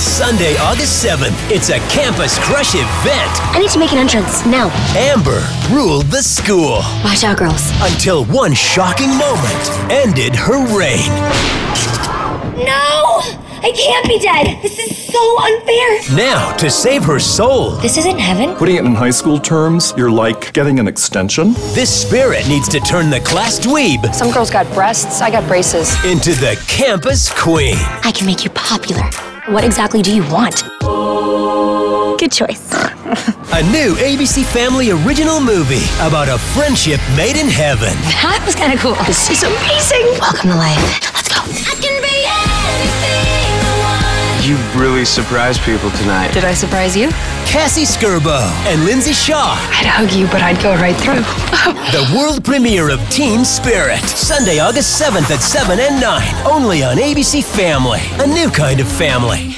Sunday, August 7th, it's a Campus Crush event. I need to make an entrance now. Amber ruled the school Watch out, girls. until one shocking moment ended her reign. No! I can't be dead. This is so unfair. Now, to save her soul, This isn't heaven. Putting it in high school terms, you're like getting an extension. this spirit needs to turn the class dweeb Some girls got breasts, I got braces. into the campus queen. I can make you popular. What exactly do you want? Good choice. A new ABC Family original movie about a friendship made in heaven. That was kind of cool. This is amazing. Welcome to life. Let's go. You really surprised people tonight. Did I surprise you? Cassie Scerbo and Lindsey Shaw. I'd hug you, but I'd go right through. The world premiere of Teen Spirit. Sunday, August 7th at 7 and 9. Only on ABC Family. A new kind of family.